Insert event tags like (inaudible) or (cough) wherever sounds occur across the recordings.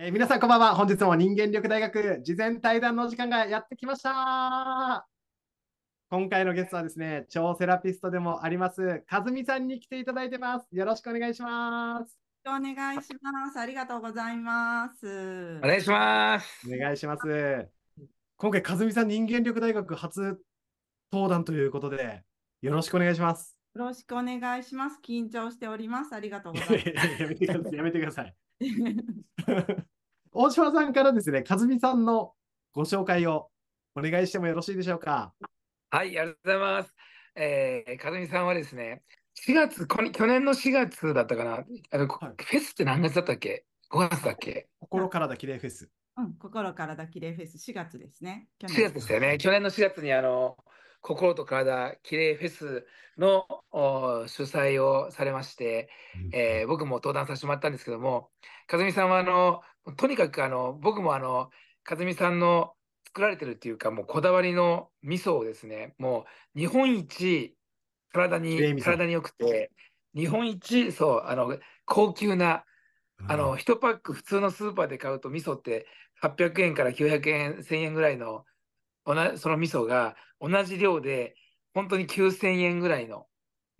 えー皆さんこんばんは。本日も人間力大学事前対談の時間がやってきました。今回のゲストはですね、超セラピストでもあります、かずみさんに来ていただいてます。よろしくお願いします。お願いします。ありがとうございます。お願いします。お願いします。今回、かずみさん人間力大学初登壇ということで、よろしくお願いします。よろしくお願いします。緊張しております。ありがとうございやめてください。やめてください。大島さんからですね、かずみさんのご紹介をお願いしてもよろしいでしょうか？はい、ありがとうございます。えー、かずみさんはですね、4月、こに去年の4月だったかな？あの、はいフェスって何月だったっけ ?5 月だっけ？心からだきれいフェス。うん、心からだきれいフェス4月ですね。去 ?4 月でしたよね。去年の4月にあの、心と体きれいフェスのお主催をされまして、えー僕も登壇させてもらったんですけども、かずみさんはあの、とにかくあの、僕もあの、かずみさんの作られてるっていうか、もうこだわりの味噌をですね、もう日本一体に、体に良くて、日本一、そう、あの、高級な、あの、1パック普通のスーパーで買うと味噌って800円から900円、1000円ぐらいの、その味噌が同じ量で、本当に9000円ぐらいの、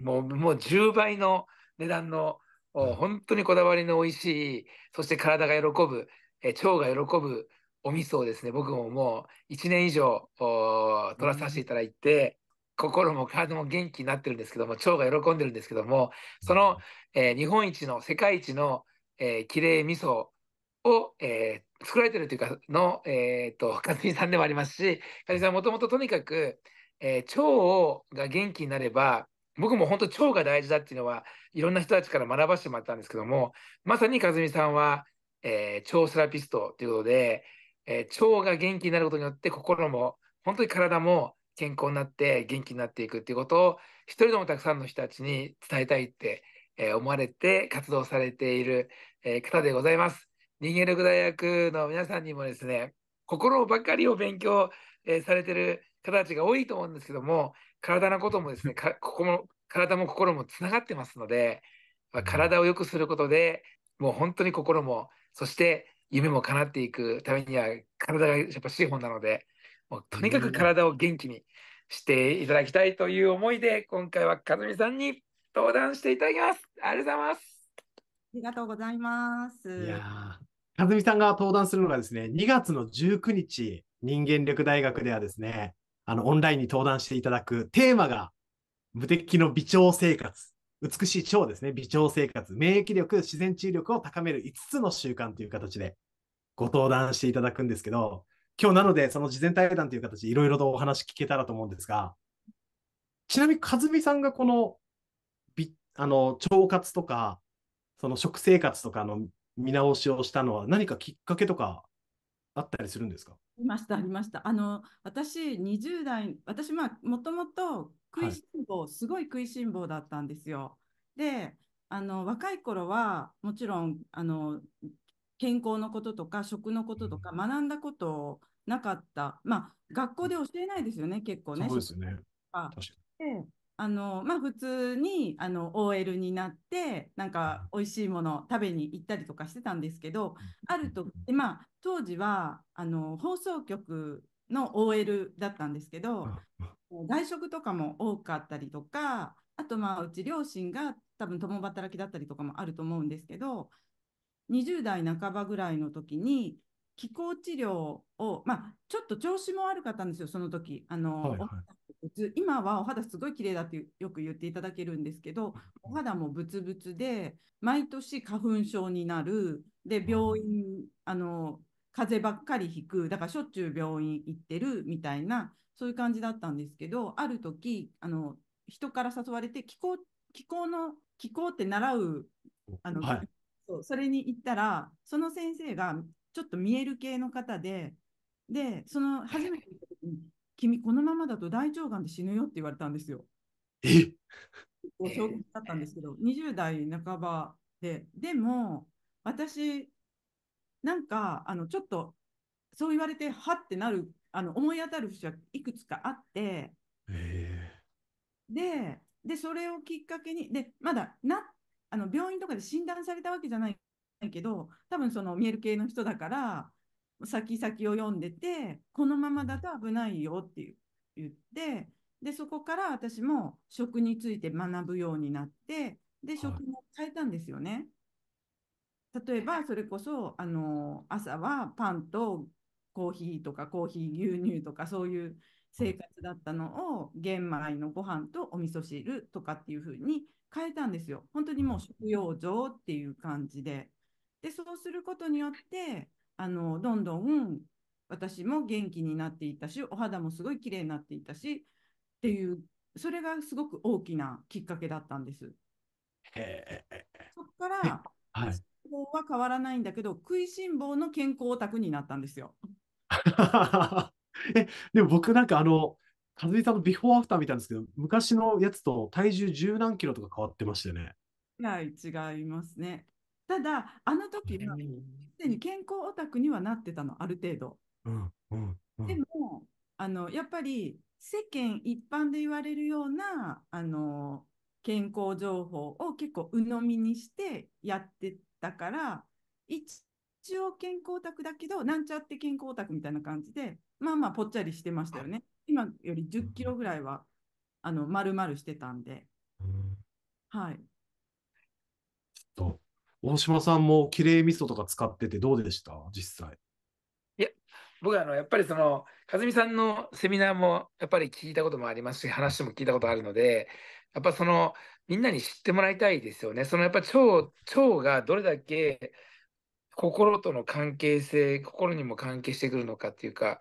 もう、もう10倍の値段の、本当にこだわりの美味しい、そして体が喜ぶ、え腸が喜ぶお味噌をですね、僕ももう1年以上お取らさせていただいて、心も体も元気になってるんですけども、腸が喜んでるんですけども、その、えー日本一の、世界一の、えー、きれい味噌を、えー作られてるというか、の、えー、と、(laughs) かずみさんでもありますし、かずみさんもともととにかく、えー腸が元気になれば、僕も本当腸が大事だっていうのは、いろんな人たちから学ばせてもらったんですけども、まさにかずみさんは、えー腸セラピストということで、えー腸が元気になることによって、心も、本当に体も健康になって元気になっていくっていうことを、一人でもたくさんの人たちに伝えたいって、えー思われて活動されている、えー方でございます。人間力大学の皆さんにもですね、心ばかりを勉強、えーされてる方たちが多いと思うんですけども、体のこともですね、かここも体も心もつながってますので、まあ体を良くすることでもう本当に心も、そして夢も叶っていくためには、体がやっぱ資本なので、もうとにかく体を元気にしていただきたいという思いで、今回はかずみさんに登壇していただきます。ありがとうございます。ありがとうございます。かずみさんが登壇するのがですね、2月の19日、人間力大学ではですね、あの、オンラインに登壇していただくテーマが、無敵の微腸生活。美しい腸ですね。微腸生活。免疫力、自然治癒力を高める5つの習慣という形でご登壇していただくんですけど、今日なので、その事前対談という形でいろいろとお話聞けたらと思うんですが、ちなみに、かずみさんがこの、あの、腸活とか、その食生活とかの見直しをしたのは何かきっかけとかあったりするんですか？ありました、ありました。あの、私、20代、私、まあ、もともと食いしん坊、すごい食いしん坊だったんですよ。で、あの、若い頃は、もちろん、あの、健康のこととか、食のこととか、学んだことなかった。まあ、学校で教えないですよね、結構ね。そうですよね。あ確かであのまあ、普通にあの OL になってなんか美味しいもの食べに行ったりとかしてたんですけどあるとで、まあ、当時はあの放送局の OL だったんですけど外食とかも多かったりとかあとまあうち両親が多分共働きだったりとかもあると思うんですけど20代半ばぐらいの時に気候治療を、まあ、ちょっと調子も悪かったんですよ、その時。あの、はいはい今はお肌すごい綺麗だってよく言っていただけるんですけど、お肌もブツブツで、毎年花粉症になる、で、病院、あの、風邪ばっかりひく、だからしょっちゅう病院行ってるみたいな、そういう感じだったんですけど、ある時、あの、人から誘われて、気候、気候の、気候って習う、あの、はい。そうそれに行ったら、その先生がちょっと見える系の方で、で、その初めて行った時に、君、このままだと大腸がんで死ぬよって言われたんですよ。え？衝撃だったんですけど、20代半ばで、でも、私、なんか、あの、ちょっと、そう言われて、はってなる、あの、思い当たる節はいくつかあって、えで、で、それをきっかけに、で、まだな、あの病院とかで診断されたわけじゃないないけど、多分その見える系の人だから、先々を読んでて、このままだと危ないよって言って、で、そこから私も食について学ぶようになって、で、食も変えたんですよね。例えば、それこそ、あの、朝はパンとコーヒーとかコーヒー牛乳とかそういう生活だったのを玄米のご飯とお味噌汁とかっていう風に変えたんですよ。本当にもう食用上っていう感じで。で、そうすることによって、あの、どんどん私も元気になっていったし、お肌もすごい綺麗になっていったし、っていう、それがすごく大きなきっかけだったんです。へえ。そこから、はい。は変わらないんだけど、食いしん坊の健康オタクになったんですよ。(laughs) え、でも僕なんかあの、和美さんのビフォーアフター見たんですけど、昔のやつと体重十何キロとか変わってましたよね。はい、違いますね。ただ、あの時は、すでに健康オタクにはなってたの、ある程度。うん、うん、うん。でも、あの、やっぱり世間一般で言われるような、あの、健康情報を結構鵜呑みにしてやってたから、一一応健康オタクだけど、なんちゃって健康オタクみたいな感じで、まあまあぽっちゃりしてましたよね。今より10キロぐらいは、あの、丸々してたんで、うんはい。と大島さんもきれい味噌とか使っててどうでした？実際。いや僕はあのやっぱりその和美さんのセミナーもやっぱり聞いたこともありますし話も聞いたことあるのでやっぱそのみんなに知ってもらいたいですよねそのやっぱ腸腸がどれだけ心との関係性心にも関係してくるのかっていうかやっ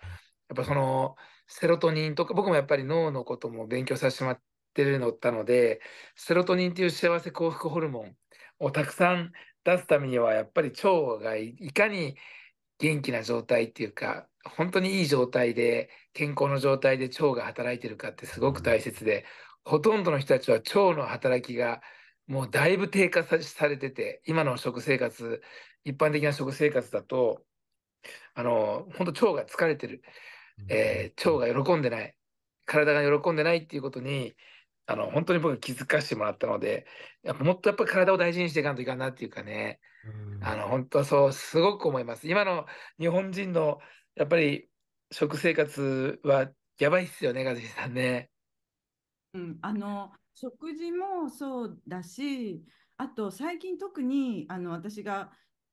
ぱそのセロトニンとか僕もやっぱり脳のことも勉強させてもらってるのったのでセロトニンっていう幸せ幸福ホルモンをたくさん出すためにはやっぱり腸がいいかに元気な状態っていうか、本当にいい状態で、健康の状態で腸が働いてるかってすごく大切で、ほとんどの人たちは腸の働きがもうだいぶ低下さされてて、今の食生活、一般的な食生活だと、あの、本当腸が疲れてる、えー腸が喜んでない、体が喜んでないっていうことに、あの、本当に僕気づかせてもらったので、やっぱもっとやっぱ体を大事にしていかないといかんなっていうかね、うんあの、本当そう、すごく思います。今の日本人の、やっぱり、食生活はやばいっすよね、和樹さんね。うん、あの食事もそうだし、あと最近特にあの私が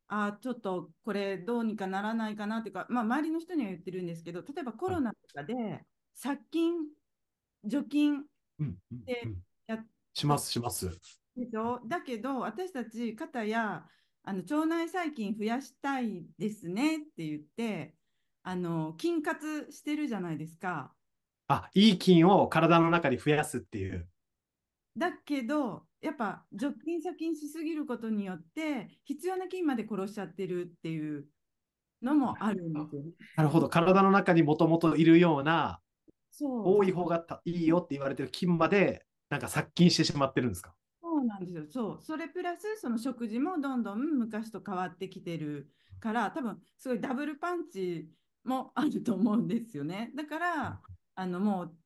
あちょっとこれどうにかならないかなっていうか、まあ、周りの人には言ってるんですけど、例えばコロナとかで殺菌、除菌うんうんでうんやっします、します。でしょ？だけど私たち方やあの腸内細菌増やしたいですねって言ってあの菌活してるじゃないですか。あ、いい菌を体の中に増やすっていう。だけど、やっぱ除菌殺菌しすぎることによって、必要な菌まで殺しちゃってるっていうのもあるんですよね。なるほど。体の中にもともといるような、多い方がたいいよって言われてる菌まで、なんか殺菌してしまってるんですか？そうなんですよ。そう。それプラス、その食事もどんどん昔と変わってきてるから、多分すごいダブルパンチもあると思うんですよね。だから、あのもう、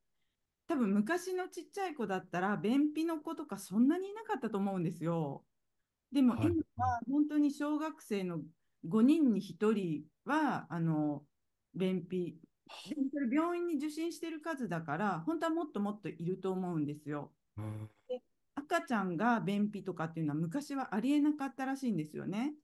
多分昔のちっちゃい子だったら、便秘の子とかそんなにいなかったと思うんですよ。でもはい今は本当に小学生の5人に1人は、あの、便秘。それ病院に受診してる数だから、本当はもっともっといると思うんですよ。うん赤ちゃんが便秘とかっていうのは昔はありえなかったらしいんですよね。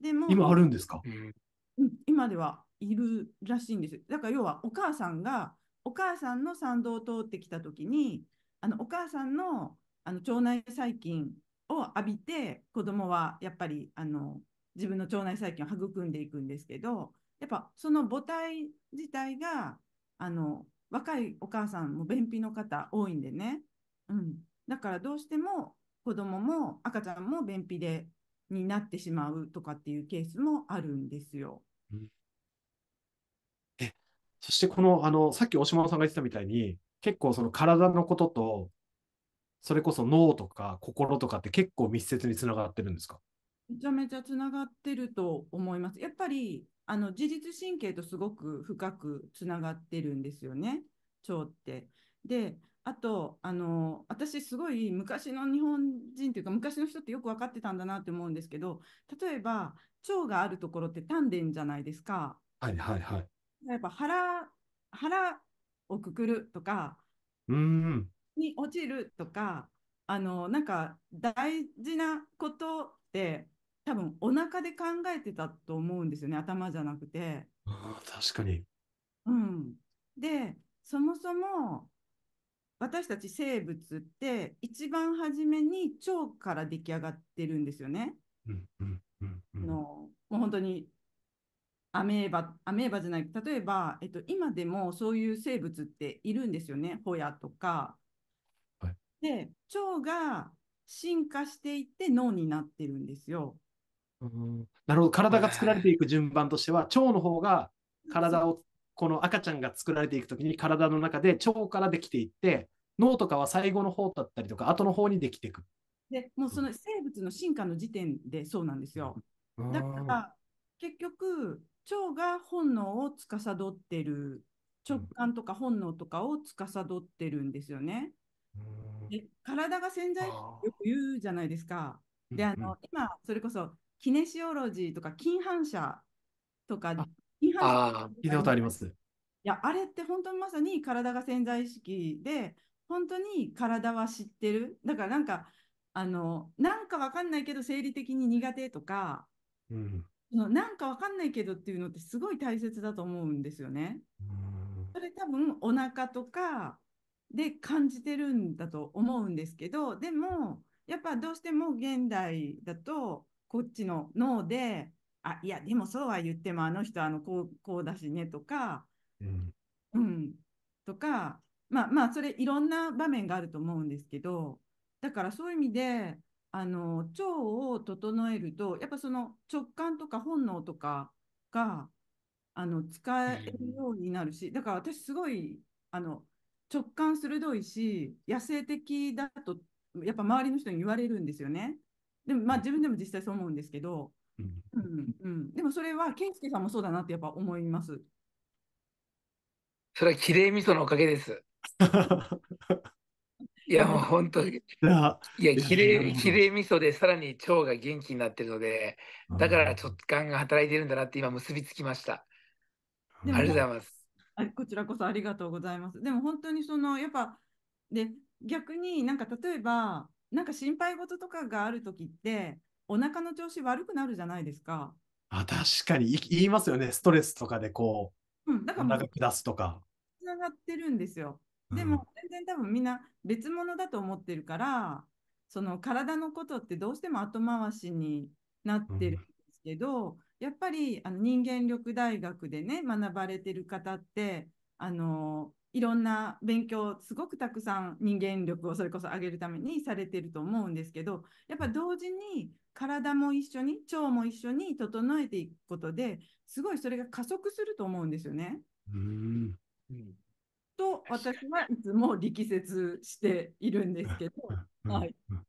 でも今あるんですか？うんうん今ではいるらしいんです。だから要はお母さんがお母さんの産道を通ってきた時にあのお母さんのあの腸内細菌を浴びて子供はやっぱりあの自分の腸内細菌を育んでいくんですけどやっぱその母体自体があの若いお母さんも便秘の方多いんでね、うん、だからどうしても子供も赤ちゃんも便秘でになってしまうとかっていうケースもあるんですよ。そしてこの、あの、さっき大島さんが言ってたみたいに、結構その体のことと、それこそ脳とか心とかって結構密接につながってるんですか？めちゃめちゃつながってると思います。やっぱりあの自律神経とすごく深くつながってるんですよね、腸って。で、あとあの私すごい昔の日本人というか昔の人ってよく分かってたんだなって思うんですけど例えば腸があるところって丹田じゃないですか。はいはいはい。やっぱ腹腹をくくるとかうーん。に落ちるとかあのなんか大事なことって多分お腹で考えてたと思うんですよね頭じゃなくて。確かに。うん、でそもそも私たち生物って一番初めに腸から出来上がってるんですよね。うんうんうんうんあのもう本当にアメーバアメーバじゃない例えば、えっと、今でもそういう生物っているんですよねホヤとか。はいで腸が進化していって脳になってるんですよ。うんなるほど。体が作られていく順番としては、腸の方が体を、この赤ちゃんが作られていくときに体の中で腸からできていって、脳とかは最後の方だったりとか、後の方にできていく。でもうその生物の進化の時点でそうなんですよ。だから結局腸が本能を司ってる直感とか本能とかを司ってるんですよね。うんで体が潜在意識あよく言うじゃないですか。であの今それこそキネシオロジーとか近反射とかあ近反射あ聞いたことあります。いやあれって本当にまさに体が潜在意識で本当に体は知ってる。だからなんかあのなんかわかんないけど生理的に苦手とかうんなんかわかんないけどっていうのってすごい大切だと思うんですよね。それ多分お腹とかで感じてるんだと思うんですけどでもやっぱどうしても現代だとこっちの脳であいやでもそうは言ってもあの人あのこうこうだしねとか、うんうん、とかまあまあそれいろんな場面があると思うんですけどだからそういう意味であの腸を整えるとやっぱその直感とか本能とかがあの使えるようになるしだから私すごいあの直感鋭いし野生的だとやっぱ周りの人に言われるんですよね。でもまあ自分でも実際そう思うんですけど、うんうんうん、でもそれは健介さんもそうだなってやっぱ思います。それはきれい味噌のおかげです。(laughs) いや、もう本当に。いやきれい、きれい味噌でさらに腸が元気になってるので、だから直感が働いてるんだなって今結びつきました。ありがとうございます。あこちらこそありがとうございます。でも本当にそのやっぱで逆になんか例えばなんか心配事とかがある時ってお腹の調子悪くなるじゃないですか。あ確かにい言いますよね。ストレスとかでこうん、だう、からお腹下すとか。つながってるんですよ。うんでも全然多分みんな別物だと思ってるからその体のことってどうしても後回しになってるんですけど、やっぱりあの人間力大学でね学ばれてる方ってあのいろんな勉強すごくたくさん人間力をそれこそ上げるためにされてると思うんですけどやっぱ同時に体も一緒に腸も一緒に整えていくことですごいそれが加速すると思うんですよね。うん。うんと私はいつも力説しているんですけど、うん。はい。うん。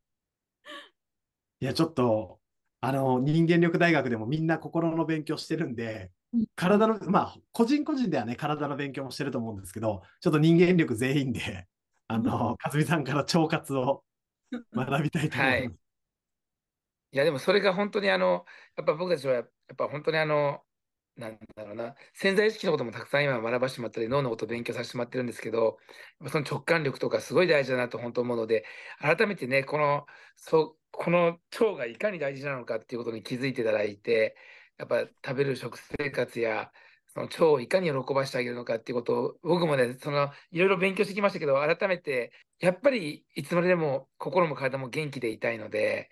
いや、ちょっと、あの、人間力大学でもみんな心の勉強してるんでうん、体の、まあ、個人個人ではね、体の勉強もしてると思うんですけど、ちょっと人間力全員で、(laughs) あの、かずみさんから腸活を (laughs) 学びたいと思います。いや、でもそれが本当にあの、やっぱ僕たちはやっぱ本当にあの、なんだろうな、潜在意識のこともたくさん今学ばせてもらったり、脳のことを勉強させてもらってるんですけど、その直感力とかすごい大事だなと本当思うので、改めてね、この、そ、この腸がいかに大事なのかっていうことに気づいていただいて、やっぱ食べる食生活や、その腸をいかに喜ばしてあげるのかっていうことを、僕もね、その、いろいろ勉強してきましたけど、改めて、やっぱりいつまででも心も体も元気でいたいので、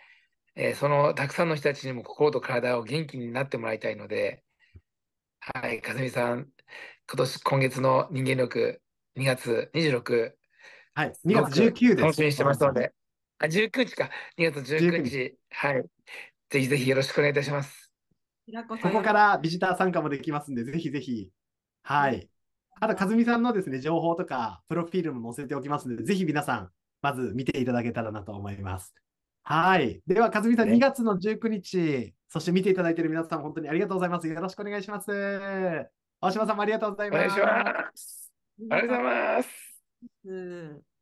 えーそのたくさんの人たちにも心と体を元気になってもらいたいので、はい、かずみさん、今年、今月の人間力、2月26、はい、2月19です。楽しみにしてますので、あ、19日か、2月19 19日、はい、ぜひぜひよろしくお願いいたします。平子さんここからビジター参加もできますんで、ぜひぜひ。はい。あと、かずみさんのですね、情報とか、プロフィールも載せておきますので、ぜひ皆さん、まず見ていただけたらなと思います。はい。では、かずみさん、ね2月の19日、そして見ていただいている皆さん、本当にありがとうございます。よろしくお願いします。大島さんもありがとうございます。お願いします。ありがとうございます。ます。